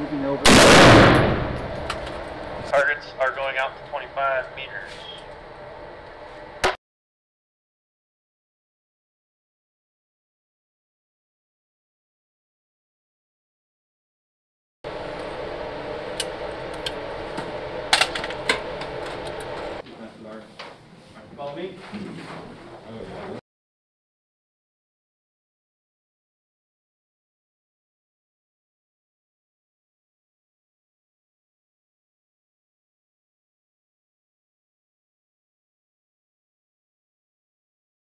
Moving over. Targets are going out to 25 meters. Follow me. Oh,